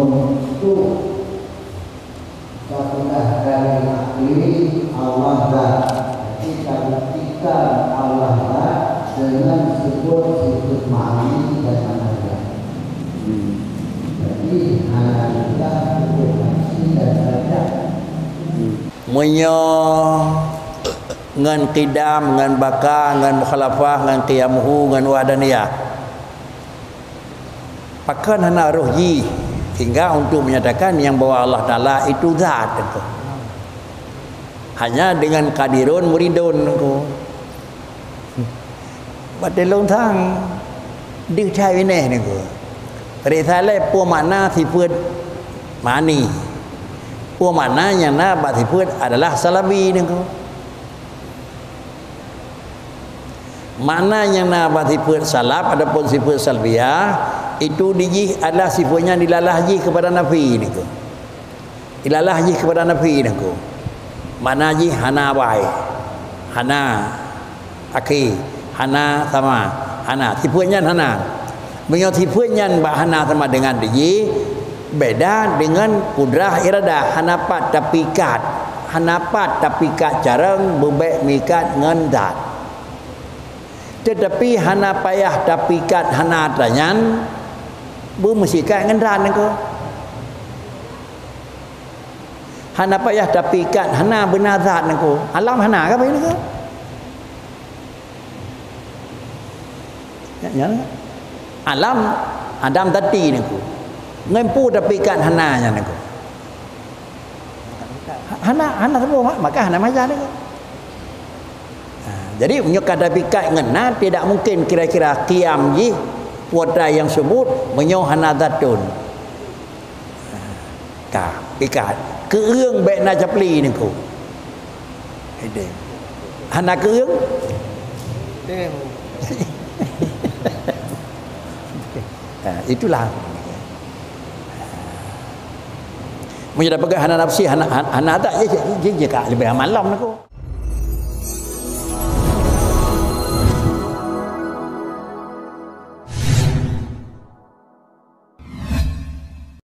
untuk satulah dari akhiri Allah lah kita buktikan Allah lah dengan sebut sebut ma'ani dan manaya jadi hanya kita kasih dan saja Menyo ngan qidam ngan baka ngan mukhalafah ngan qiyamuhu ngan wadaniyah. Pakan hana rohji Hingga untuk menyatakan yang bawa Allah Ta'ala itu zat itu. Hanya dengan kadirun muridun itu. Bagi orang tang, dia cahaya ini itu. Perisalah puan makna sifat mani. Puan makna yang nak buat sifat adalah salabi itu. Mana yang nak buat sifat salab ataupun sifat salbiah itu diji adalah sifatnya dilalahji kepada Nabi ni ku. Dilalahji kepada Nabi ni ku. Mana ji hana bai. Hana aki hana sama hana sifatnya hana. Beliau sifatnya bah hana sama dengan diji beda dengan kudrah irada hanapat tapi kat hanapat tapi kat jarang bebek mikat ngendat tetapi hana payah tapi kat hana tanyan bu mesti kat ngendran ko hana payah tapi kat hana benar zat ko alam hana ke apa ini ko ya, ya. alam adam tadi ni ko ngempu tapi kat hana ni ko hana hana semua maka hana maja ni ko jadi menyukai dapikat ngena tidak mungkin kira-kira kiam ji wada yang sebut menyoh hanadatun. Ka pikat ke ương bệ na chapli ni ku. Ide. Hana ke ương? Tem. Nah, itulah Menjadi pegang hana nafsi hana hana tak je je je, lebih malam ni ku.